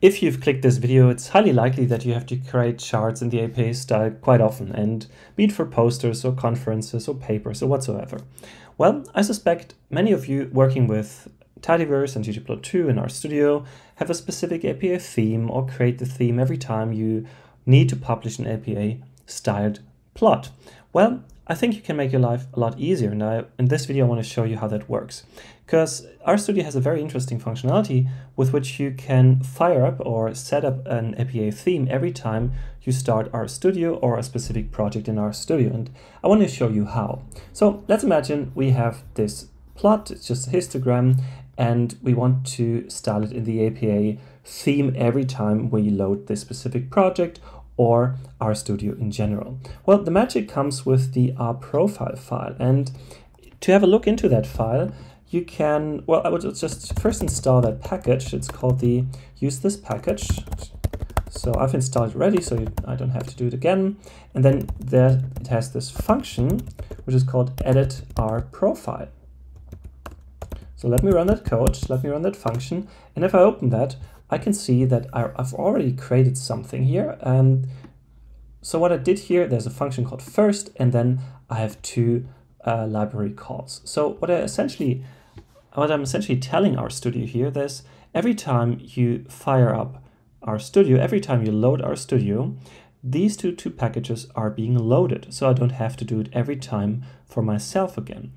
If you've clicked this video, it's highly likely that you have to create charts in the APA style quite often, and be it for posters or conferences or papers or whatsoever. Well, I suspect many of you working with Tidyverse and ggplot2 in RStudio have a specific APA theme or create the theme every time you need to publish an APA styled plot. Well, I think you can make your life a lot easier. And I, in this video, I want to show you how that works. Because RStudio has a very interesting functionality with which you can fire up or set up an APA theme every time you start RStudio or a specific project in RStudio. And I want to show you how. So let's imagine we have this plot, it's just a histogram, and we want to style it in the APA theme every time we load this specific project or RStudio in general? Well, the magic comes with the RProfile file. And to have a look into that file, you can, well, I would just first install that package. It's called the usethis package. So I've installed it already, so I don't have to do it again. And then there it has this function, which is called edit R profile. So let me run that code, let me run that function. And if I open that, I can see that I've already created something here. And so what I did here, there's a function called first, and then I have two uh, library calls. So what I essentially, what I'm essentially telling RStudio here, there's every time you fire up RStudio, every time you load RStudio, these two, two packages are being loaded. So I don't have to do it every time for myself again.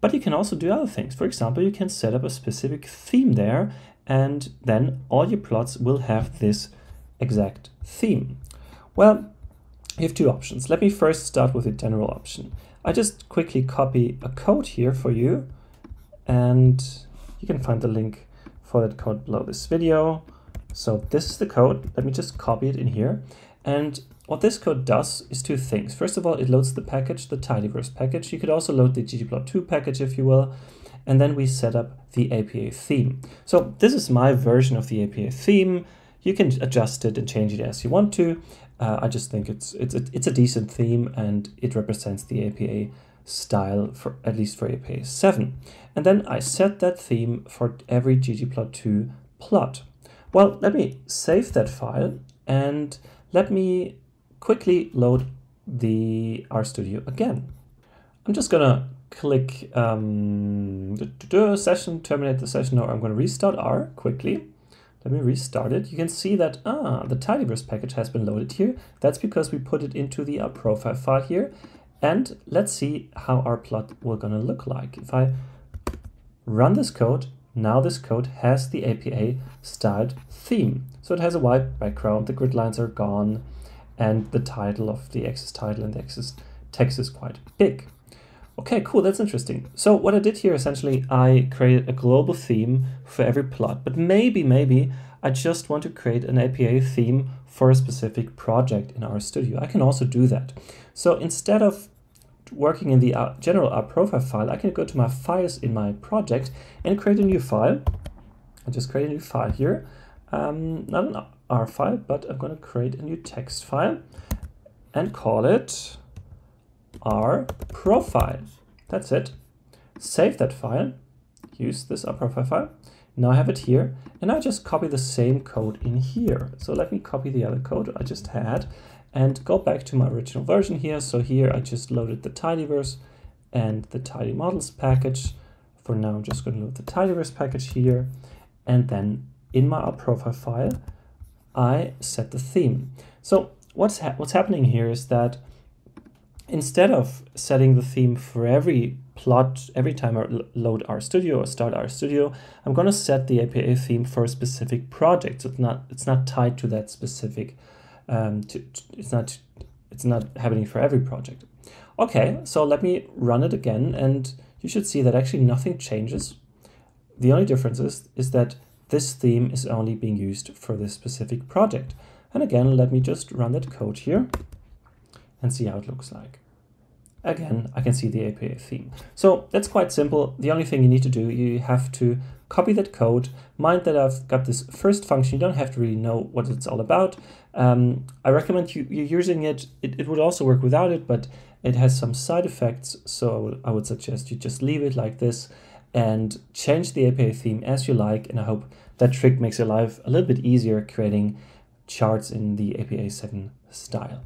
But you can also do other things. For example, you can set up a specific theme there and then all your plots will have this exact theme. Well, you have two options. Let me first start with the general option. I just quickly copy a code here for you and you can find the link for that code below this video. So this is the code. Let me just copy it in here. And what this code does is two things. First of all, it loads the package, the tidyverse package. You could also load the ggplot2 package if you will and then we set up the APA theme. So this is my version of the APA theme. You can adjust it and change it as you want to. Uh, I just think it's it's a, it's a decent theme and it represents the APA style for at least for APA 7. And then I set that theme for every ggplot2 plot. Well, let me save that file and let me quickly load the RStudio again. I'm just gonna click um, session, terminate the session, or I'm to restart R quickly. Let me restart it. You can see that ah, the tidyverse package has been loaded here. That's because we put it into the profile file here. And let's see how our plot will to look like. If I run this code, now this code has the APA styled theme. So it has a white background, the grid lines are gone, and the title of the axis title and the axis text is quite big. Okay, cool, that's interesting. So what I did here, essentially, I created a global theme for every plot, but maybe, maybe I just want to create an APA theme for a specific project in RStudio. I can also do that. So instead of working in the uh, general profile file, I can go to my files in my project and create a new file. I just create a new file here. Um, not an R file, but I'm going to create a new text file and call it R profile. That's it. Save that file, use this R profile file. Now I have it here, and I just copy the same code in here. So let me copy the other code I just had and go back to my original version here. So here I just loaded the tidyverse and the tidymodels package. For now, I'm just going to load the tidyverse package here. And then in my RProfile file, I set the theme. So what's, ha what's happening here is that instead of setting the theme for every plot, every time I load RStudio or start RStudio, I'm going to set the APA theme for a specific project. So it's not it's not tied to that specific. Um, to, it's not it's not happening for every project. Okay, so let me run it again, and you should see that actually nothing changes. The only difference is, is that this theme is only being used for this specific project. And again, let me just run that code here and see how it looks like. Again, I can see the APA theme. So that's quite simple. The only thing you need to do, you have to copy that code. Mind that I've got this first function. You don't have to really know what it's all about. Um, I recommend you, you using it. it. It would also work without it, but it has some side effects. So I would suggest you just leave it like this. and change the APA theme as you like. And I hope that trick makes your life a little bit easier creating charts in the APA 7 style.